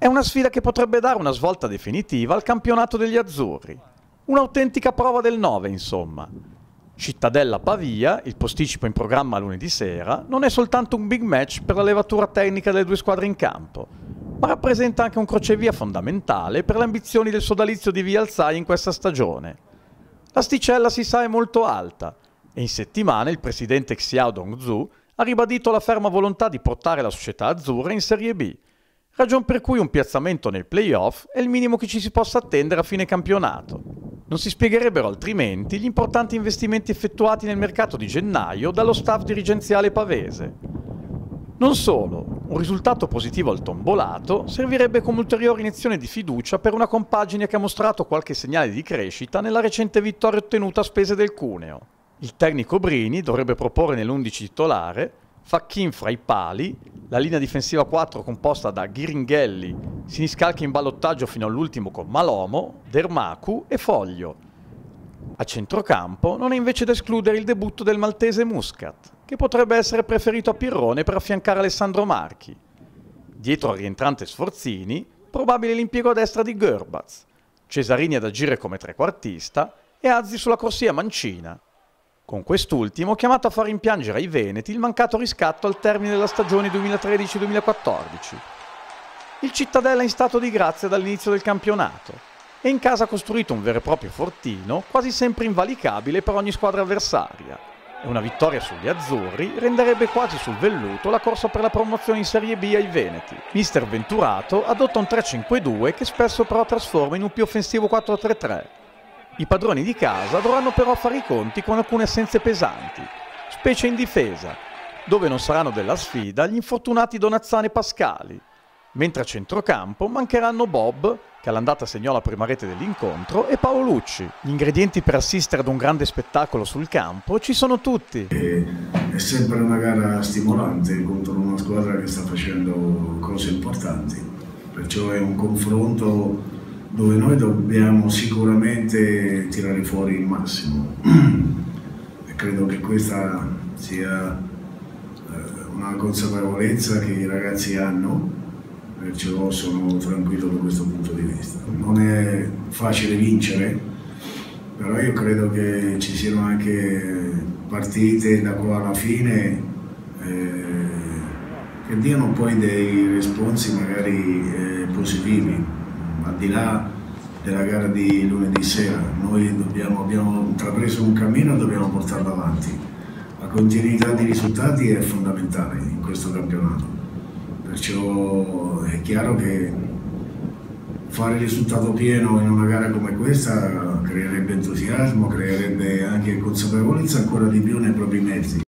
È una sfida che potrebbe dare una svolta definitiva al campionato degli azzurri. Un'autentica prova del 9, insomma. Cittadella Pavia, il posticipo in programma lunedì sera, non è soltanto un big match per la levatura tecnica delle due squadre in campo, ma rappresenta anche un crocevia fondamentale per le ambizioni del sodalizio di Via Alzai in questa stagione. L'asticella si sa è molto alta e in settimana il presidente Xiao Dongzhu ha ribadito la ferma volontà di portare la società azzurra in Serie B ragion per cui un piazzamento nei playoff è il minimo che ci si possa attendere a fine campionato. Non si spiegherebbero altrimenti gli importanti investimenti effettuati nel mercato di gennaio dallo staff dirigenziale pavese. Non solo, un risultato positivo al tombolato servirebbe come ulteriore iniezione di fiducia per una compagine che ha mostrato qualche segnale di crescita nella recente vittoria ottenuta a spese del Cuneo. Il tecnico Brini dovrebbe proporre nell'11 titolare Facchin fra i pali, la linea difensiva 4 composta da Ghiringhelli, Siniscalchi in ballottaggio fino all'ultimo con Malomo, Dermacu e Foglio. A centrocampo non è invece da escludere il debutto del maltese Muscat, che potrebbe essere preferito a Pirrone per affiancare Alessandro Marchi. Dietro al rientrante Sforzini, probabile l'impiego a destra di Gerbaz, Cesarini ad agire come trequartista e Azzi sulla corsia mancina, con quest'ultimo chiamato a far rimpiangere ai Veneti il mancato riscatto al termine della stagione 2013-2014. Il Cittadella è in stato di grazia dall'inizio del campionato e in casa ha costruito un vero e proprio fortino quasi sempre invalicabile per ogni squadra avversaria e una vittoria sugli azzurri renderebbe quasi sul velluto la corsa per la promozione in Serie B ai Veneti. Mister Venturato adotta un 3-5-2 che spesso però trasforma in un più offensivo 4-3-3 i padroni di casa dovranno però fare i conti con alcune assenze pesanti, specie in difesa, dove non saranno della sfida gli infortunati Donazzane e Pascali, mentre a centrocampo mancheranno Bob, che all'andata segnò la prima rete dell'incontro, e Paolo Lucci. Gli ingredienti per assistere ad un grande spettacolo sul campo ci sono tutti. È sempre una gara stimolante contro una squadra che sta facendo cose importanti, perciò è un confronto dove noi dobbiamo sicuramente tirare fuori il massimo e credo che questa sia eh, una consapevolezza che i ragazzi hanno perciò sono tranquillo da questo punto di vista. Non è facile vincere, però io credo che ci siano anche partite da qua alla fine eh, che diano poi dei responsi magari eh, positivi al di là della gara di lunedì sera, noi dobbiamo, abbiamo intrapreso un cammino e dobbiamo portarlo avanti. La continuità di risultati è fondamentale in questo campionato, perciò è chiaro che fare risultato pieno in una gara come questa creerebbe entusiasmo, creerebbe anche consapevolezza ancora di più nei propri mezzi.